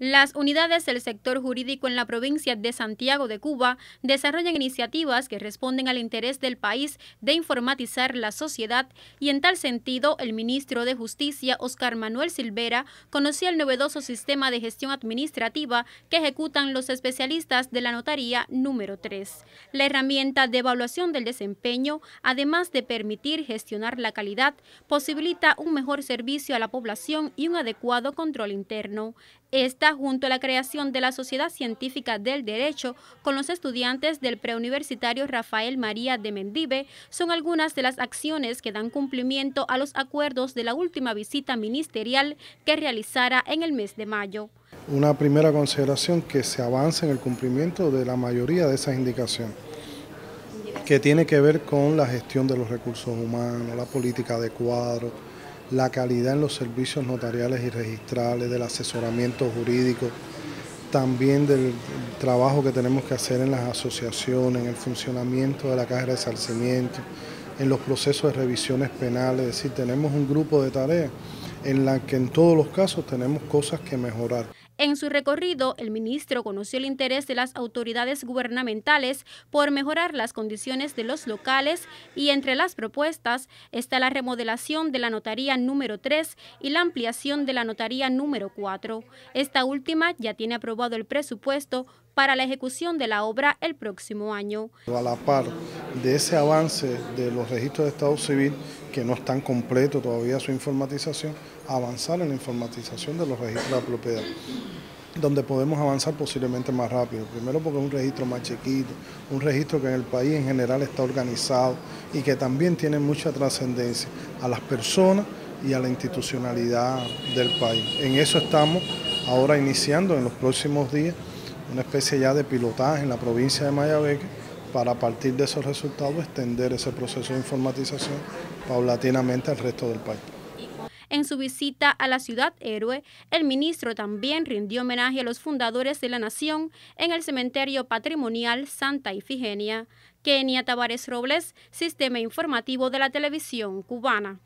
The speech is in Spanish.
Las unidades del sector jurídico en la provincia de Santiago de Cuba desarrollan iniciativas que responden al interés del país de informatizar la sociedad y en tal sentido el ministro de Justicia, Oscar Manuel Silvera, conoció el novedoso sistema de gestión administrativa que ejecutan los especialistas de la notaría número 3. La herramienta de evaluación del desempeño, además de permitir gestionar la calidad, posibilita un mejor servicio a la población y un adecuado control interno. Esta, junto a la creación de la Sociedad Científica del Derecho con los estudiantes del preuniversitario Rafael María de Mendive, son algunas de las acciones que dan cumplimiento a los acuerdos de la última visita ministerial que realizara en el mes de mayo. Una primera consideración que se avance en el cumplimiento de la mayoría de esas indicaciones que tiene que ver con la gestión de los recursos humanos, la política de cuadro, la calidad en los servicios notariales y registrales, del asesoramiento jurídico, también del trabajo que tenemos que hacer en las asociaciones, en el funcionamiento de la caja de resarcimiento, en los procesos de revisiones penales, es decir, tenemos un grupo de tareas en la que en todos los casos tenemos cosas que mejorar. En su recorrido, el ministro conoció el interés de las autoridades gubernamentales por mejorar las condiciones de los locales y entre las propuestas está la remodelación de la notaría número 3 y la ampliación de la notaría número 4. Esta última ya tiene aprobado el presupuesto para la ejecución de la obra el próximo año. A la par de ese avance de los registros de Estado Civil, que no están completos todavía su informatización, avanzar en la informatización de los registros de propiedad donde podemos avanzar posiblemente más rápido. Primero porque es un registro más chiquito, un registro que en el país en general está organizado y que también tiene mucha trascendencia a las personas y a la institucionalidad del país. En eso estamos ahora iniciando en los próximos días una especie ya de pilotaje en la provincia de Mayabeque para partir de esos resultados extender ese proceso de informatización paulatinamente al resto del país. En su visita a la ciudad héroe, el ministro también rindió homenaje a los fundadores de la nación en el cementerio patrimonial Santa Ifigenia. Kenia Tavares Robles, Sistema Informativo de la Televisión Cubana.